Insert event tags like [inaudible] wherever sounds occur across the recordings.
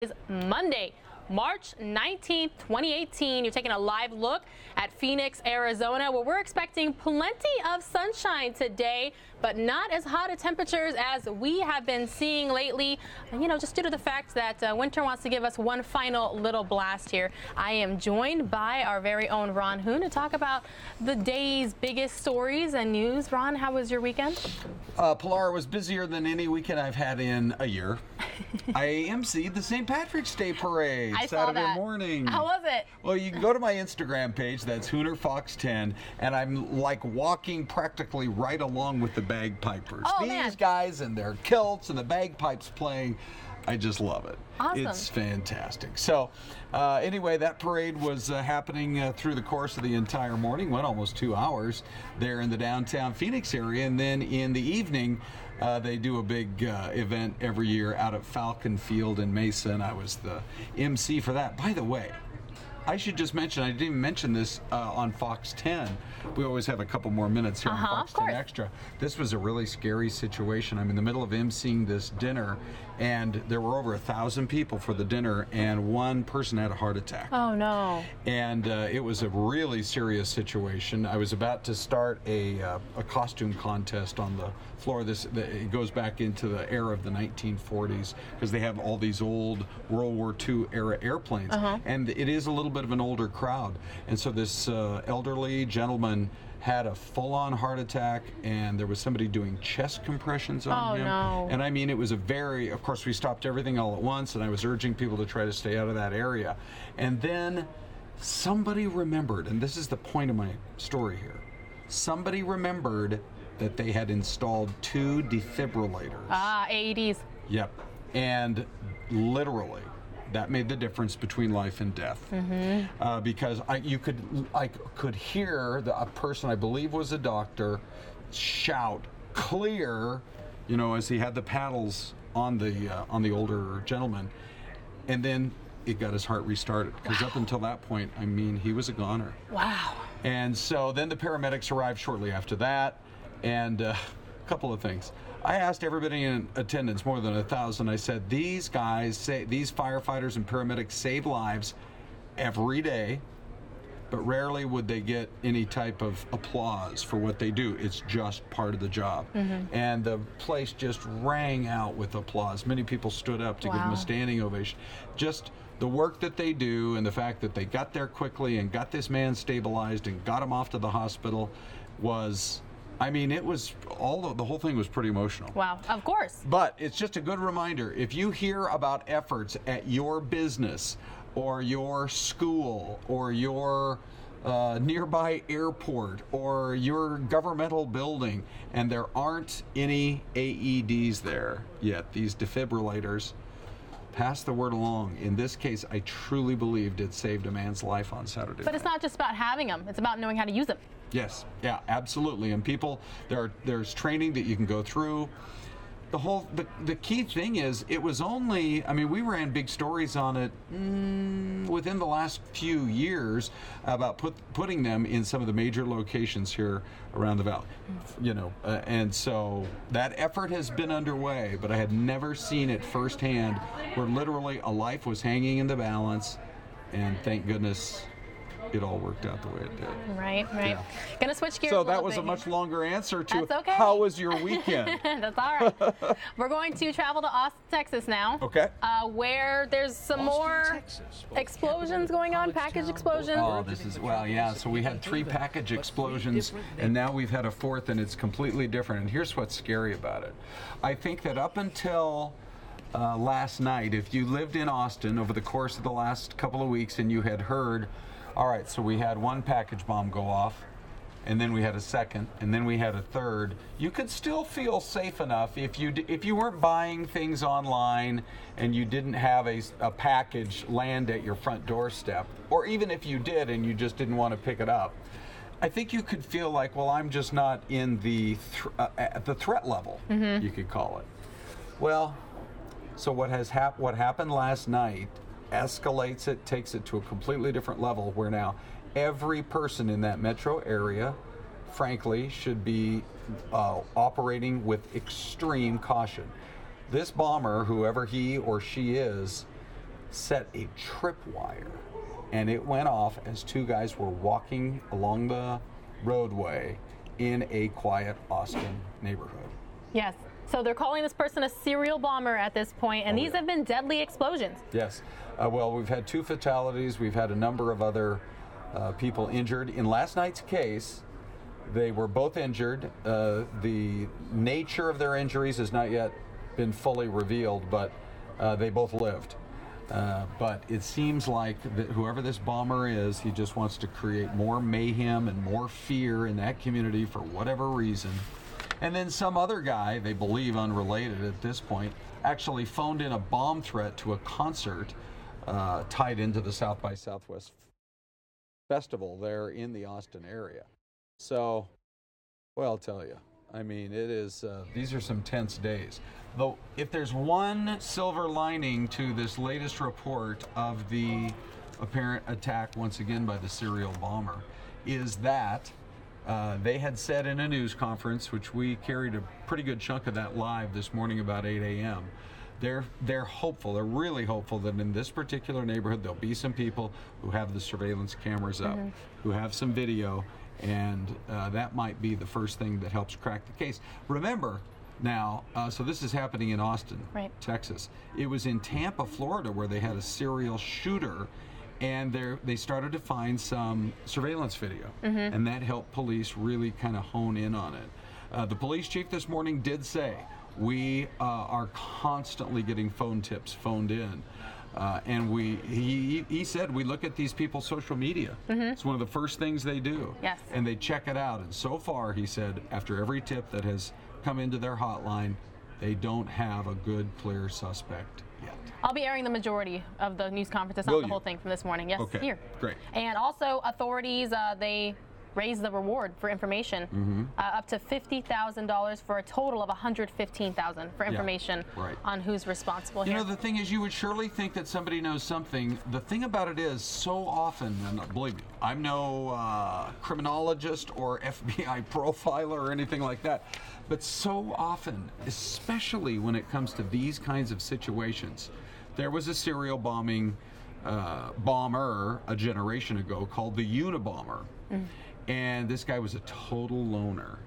is Monday, March 19th, 2018. You're taking a live look at Phoenix, Arizona, where we're expecting plenty of sunshine today, but not as hot of temperatures as we have been seeing lately, you know, just due to the fact that uh, winter wants to give us one final little blast here. I am joined by our very own Ron Hoon to talk about the day's biggest stories and news. Ron, how was your weekend? Uh, Pilar was busier than any weekend I've had in a year. [laughs] I emceed the St. Patrick's Day Parade I Saturday morning. How was it? Well, you can go to my Instagram page, that's Hooner Fox 10, and I'm like walking practically right along with the bagpipers. Oh, These man. guys and their kilts and the bagpipes playing. I just love it. Awesome. It's fantastic. So, uh, anyway, that parade was uh, happening uh, through the course of the entire morning, went almost two hours there in the downtown Phoenix area. And then in the evening, uh, they do a big uh, event every year out at Falcon Field in Mesa, and I was the MC for that. By the way, I should just mention, I didn't even mention this uh, on Fox 10. We always have a couple more minutes here Uh-huh, on Fox 10. Extra. This was a really scary situation. I'm in the middle of emceeing this dinner, and there were over a thousand people for the dinner, and one person had a heart attack. Oh, no. And uh, it was a really serious situation. I was about to start a, uh, a costume contest on the floor. This the, it goes back into the era of the 1940s because they have all these old World War II era airplanes, and it is a little bit of an older crowd. And so this uh, elderly gentleman had a full-on heart attack, and there was somebody doing chest compressions on Oh, him. no. And I mean, it was a very, of course, we stopped everything all at once, and I was urging people to try to stay out of that area. And then somebody remembered, and this is the point of my story here somebody remembered that they had installed two defibrillators. Ah, AEDs. Yep. And literally, that made the difference between life and death. Uh, because I, you could, I could hear the, a person I believe was a doctor shout clear, you know, as he had the paddles on the uh, on the older gentleman, and then it got his heart restarted. Because up until that point, I mean, he was a goner. Wow. And so then the paramedics arrived shortly after that, and uh, couple of things. I asked everybody in attendance, more than a thousand. I said, "These guys say these firefighters and paramedics save lives every day, but rarely would they get any type of applause for what they do. It's just part of the job." Mm-hmm. And the place just rang out with applause. Many people stood up to give them a standing ovation. Just the work that they do and the fact that they got there quickly and got this man stabilized and got him off to the hospital was I mean it was all the, the whole thing was pretty emotional. Wow. Of course. But it's just a good reminder if you hear about efforts at your business or your school or your uh, nearby airport or your governmental building and there aren't any AEDs there yet, these defibrillators, pass the word along. In this case, I truly believed it saved a man's life on Saturday. But it's not just about having them, it's about knowing how to use them. Yes, yeah, absolutely. And people, there are, there's training that you can go through. The whole, the, the key thing is, it was only, I mean, we ran big stories on it mm, within the last few years about put, putting them in some of the major locations here around the valley. You know, uh, and so that effort has been underway, but I had never seen it firsthand where literally a life was hanging in the balance, and thank goodness it all worked out the way it did. Right, right. Yeah. Gonna switch gears. So a that little was a much longer answer to That's okay. how was your weekend? [laughs] That's all right. [laughs] We're going to travel to Austin, Texas now. Okay. Uh, where there's some more explosions going on, package explosions. Oh, this is well, yeah. So we had three package explosions, and now we've had a fourth, and it's completely different. And here's what's scary about it. I think that up until uh, last night, if you lived in Austin over the course of the last couple of weeks, and you had heard, all right, so we had one package bomb go off. and then we had a second, and then we had a third. You could still feel safe enough if you d- if you weren't buying things online and you didn't have a, a package land at your front doorstep, or even if you did and you just didn't want to pick it up. I think you could feel like, well, I'm just not in the thr uh, at the threat level, you could call it. Well, so what has hap- what happened last night escalates it, takes it to a completely different level where now every person in that metro area, frankly, should be uh, operating with extreme caution. This bomber, whoever he or she is, set a tripwire and it went off as two guys were walking along the roadway in a quiet Austin neighborhood. Yes. So they're calling this person a serial bomber at this point, and Oh, these yeah. have been deadly explosions. Yes. Uh, well, we've had two fatalities. We've had a number of other uh, people injured. In last night's case, they were both injured. Uh, the nature of their injuries has not yet been fully revealed, but uh, they both lived. Uh, but it seems like that whoever this bomber is, he just wants to create more mayhem and more fear in that community for whatever reason. And then some other guy, they believe unrelated at this point, actually phoned in a bomb threat to a concert uh, tied into the South by Southwest festival there in the Austin area. So, well, I'll tell you. I mean, it is. Uh, these are some tense days. Though, if there's one silver lining to this latest report of the apparent attack once again by the serial bomber, is that uh, they had said in a news conference, which we carried a pretty good chunk of that live this morning about 8 a.m. They're they're hopeful. They're really hopeful that in this particular neighborhood there'll be some people who have the surveillance cameras up, who have some video, and uh, that might be the first thing that helps crack the case. Remember. Now, uh, so this is happening in Austin, Right. Texas. It was in Tampa, Florida, where they had a serial shooter, and they they started to find some surveillance video, and that helped police really kind of hone in on it. Uh, the police chief this morning did say we uh, are constantly getting phone tips phoned in. Uh, and we, he, he said, we look at these people's social media. It's one of the first things they do. Yes. And they check it out. And so far, he said, after every tip that has come into their hotline, they don't have a good, clear suspect yet. I'll be airing the majority of the news conference. It's not Will the you? whole thing from this morning. Yes, Okay, here. great. And also, authorities uh, they raised the reward for information Mm-hmm. uh, up to fifty thousand dollars for a total of one hundred fifteen thousand for information right. on who's responsible You here. know, the thing is, you would surely think that somebody knows something. The thing about it is, so often, and believe me, I'm no uh, criminologist or [laughs] FBI profiler or anything like that, but so often, especially when it comes to these kinds of situations, there was a serial bombing uh, bomber a generation ago called the Unabomber. And this guy was a total loner.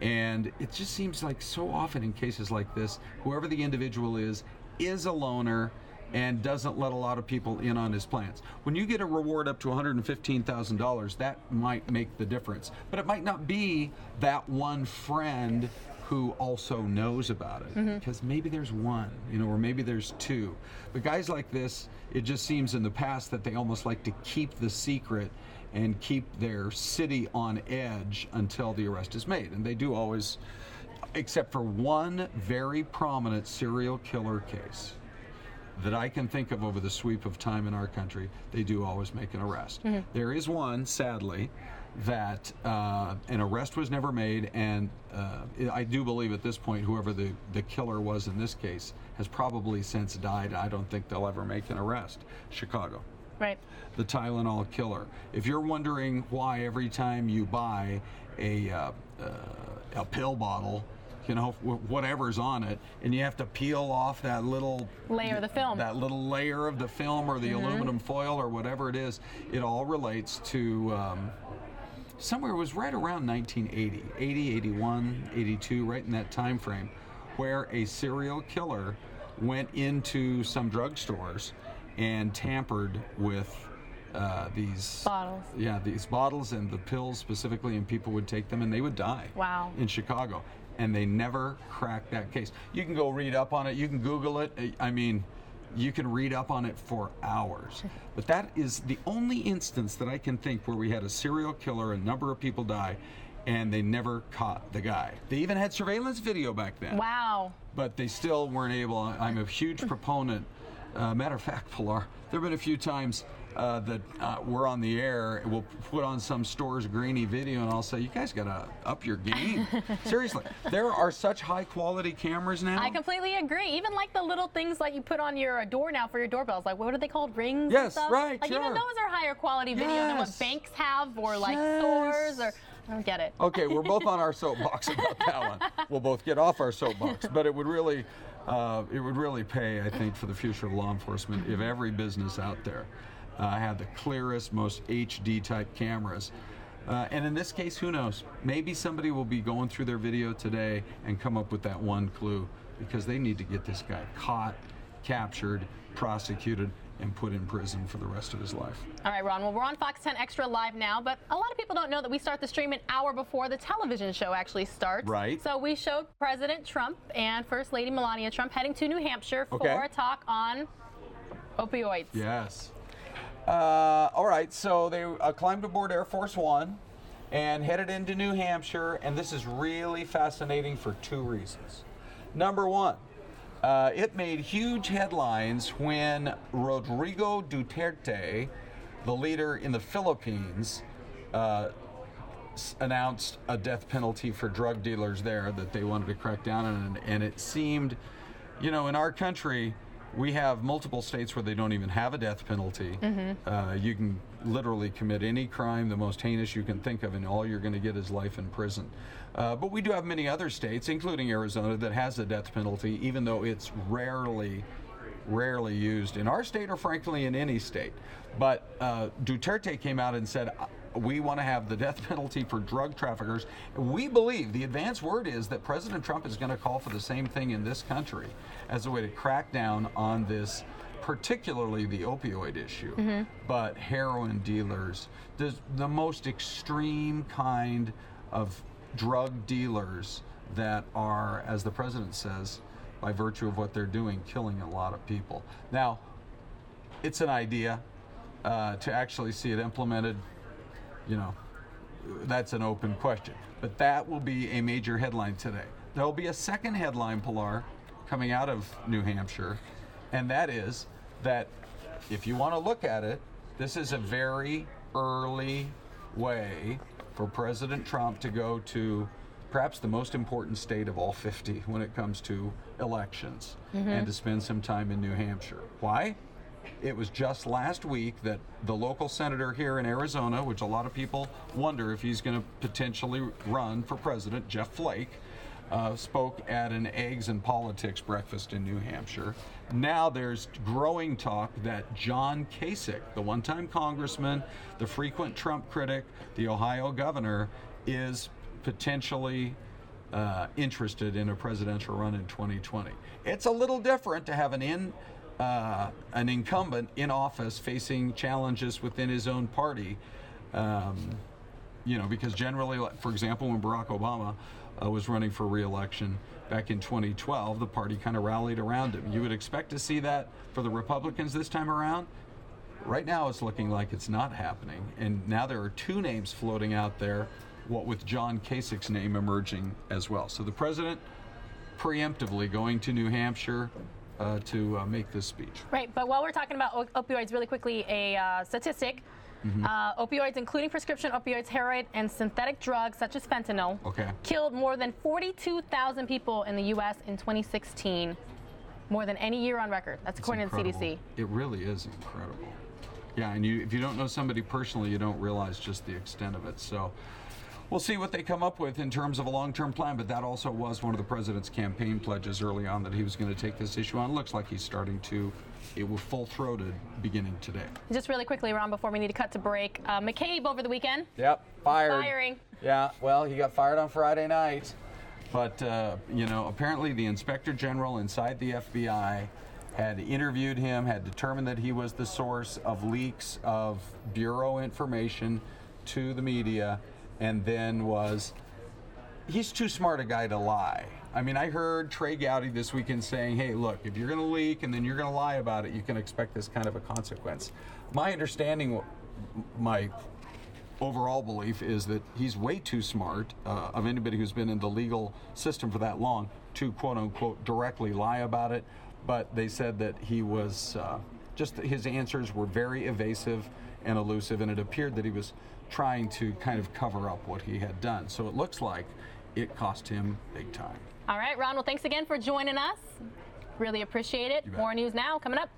And it just seems like so often in cases like this, whoever the individual is, is a loner and doesn't let a lot of people in on his plans. When you get a reward up to $115,000, that might make the difference. But it might not be that one friend who also knows about it mm-hmm. because maybe there's one, you know, or maybe there's two. But guys like this, it just seems in the past that they almost like to keep the secret and keep their city on edge until the arrest is made. And they do always, except for one very prominent serial killer case that I can think of over the sweep of time in our country, they do always make an arrest. There is one, sadly, that uh, an arrest was never made, and uh, I do believe at this point, whoever the, the killer was in this case has probably since died. I don't think they'll ever make an arrest. Chicago right. the Tylenol killer. If you're wondering why every time you buy a uh, uh, a pill bottle, you know whatever's on it, and you have to peel off that little Layer of the film. that little layer of the film or the aluminum foil or whatever it is, it all relates to. Um, somewhere it was right around 1980 80 81 82 right in that time frame where a serial killer went into some drugstores and tampered with uh, these Bottles. yeah these bottles and the pills specifically and people would take them and they would die Wow. in chicago and they never cracked that case you can go read up on it you can google it i mean you can read up on it for hours. [laughs] But that is the only instance that I can think where we had a serial killer, a number of people die, and they never caught the guy. They even had surveillance video back then. Wow. But they still weren't able. I'm a huge proponent. Uh, matter of fact, Pilar, there have been a few times uh, that uh, we're on the air. We'll put on some store's grainy video, and I'll say, "You guys got to up your game." [laughs] Seriously, there are such high quality cameras now. I completely agree. Even like the little things like you put on your uh, door now for your doorbells, like what are they called? Rings? and Yes, stuff? right, Like sure. even those are higher quality video than what banks have or like Yes. stores or I don't get it. Okay, we're both on our soapbox about that one. We'll both get off our soapbox, but it would really, Uh, it would really pay, I think, for the future of law enforcement if every business out there uh, had the clearest, most HD type cameras. Uh, and in this case, who knows? Maybe somebody will be going through their video today and come up with that one clue because they need to get this guy caught, captured, prosecuted, and put in prison for the rest of his life. All right, Ron. Well, we're on Fox 10 Extra Live now, but a lot of people don't know that we start the stream an hour before the television show actually starts. Right. So we showed President Trump and First Lady Melania Trump heading to New Hampshire for a talk on opioids. Yes. Uh, all right, so they uh, climbed aboard Air Force One and headed into New Hampshire, and this is really fascinating for two reasons. Number one, uh, it made huge headlines when Rodrigo Duterte, the leader in the Philippines, uh, s- announced a death penalty for drug dealers there that they wanted to crack down on, and it seemed, you know, in our country, we have multiple states where they don't even have a death penalty. Uh, you can literally commit any crime, the most heinous you can think of, and all you're going to get is life in prison. Uh, but we do have many other states, including Arizona, that has a death penalty, even though it's rarely rarely used in our state or frankly in any state. But uh, Duterte came out and said, "Uh, we want to have the death [laughs] penalty for drug traffickers. We believe the advance word is that President Trump is going to call for the same thing in this country as a way to crack down on this, particularly the opioid issue, but heroin dealers, the, the most extreme kind of drug dealers that are, as the president says, by virtue of what they're doing, killing a lot of people. Now, it's an idea. Uh, to actually see it implemented, you know, that's an open question. But that will be a major headline today. There'll be a second headline, Pilar, coming out of New Hampshire, and that is that if you want to look at it, this is a very early way for President Trump to go to perhaps the most important state of all 50 when it comes to elections mm-hmm. and to spend some time in New Hampshire. Why? It was just last week that the local senator here in Arizona, which a lot of people wonder if he's going to potentially run for president, Jeff Flake, uh, spoke at an eggs and politics breakfast in New Hampshire. Now there's growing talk that John Kasich, the one time congressman, the frequent Trump critic, the Ohio governor, is potentially uh, interested in a presidential run in 2020. It's a little different to have an in uh, an incumbent in office facing challenges within his own party. Um, you know, because generally, for example, when Barack Obama uh, was running for reelection back in 2012, the party kind of rallied around him. You would expect to see that for the Republicans this time around. Right now, it's looking like it's not happening. And now there are two names floating out there, what with John Kasich's name emerging as well. So the president preemptively going to New Hampshire uh, to uh, make this speech. Right, but while we're talking about opioids, really quickly, a uh, statistic. Mm-hmm. Uh, opioids, including prescription opioids, heroin, and synthetic drugs such as fentanyl, Okay. killed more than 42,000 people in the U.S. in 2016, more than any year on record. That's It's according to the. CDC. It really is incredible. Yeah, and you, if you don't know somebody personally, you don't realize just the extent of it. So we'll see what they come up with in terms of a long-term plan. But that also was one of the president's campaign pledges early on that he was going to take this issue on. Looks like he's starting to. It was full-throated beginning today. Just really quickly, Ron, before we need to cut to break, uh, McCabe over the weekend. Yep, fired. Firing. Yeah, well, he got fired on Friday night. But, uh, you know, apparently the inspector general inside the FBI had interviewed him, had determined that he was the source of leaks of Bureau information to the media, and then was. He's too smart a guy to lie. I mean, I heard Trey Gowdy this weekend saying, hey, look, if you're going to leak and then you're going to lie about it, you can expect this kind of a consequence. My understanding, my overall belief is that he's way too smart uh, of anybody who's been in the legal system for that long to quote unquote directly lie about it. But they said that he was uh, just his answers were very evasive and elusive, and it appeared that he was trying to kind of cover up what he had done. So it looks like it cost him big time. All right, Ron, well, thanks again for joining us. Really appreciate it. More news now coming up.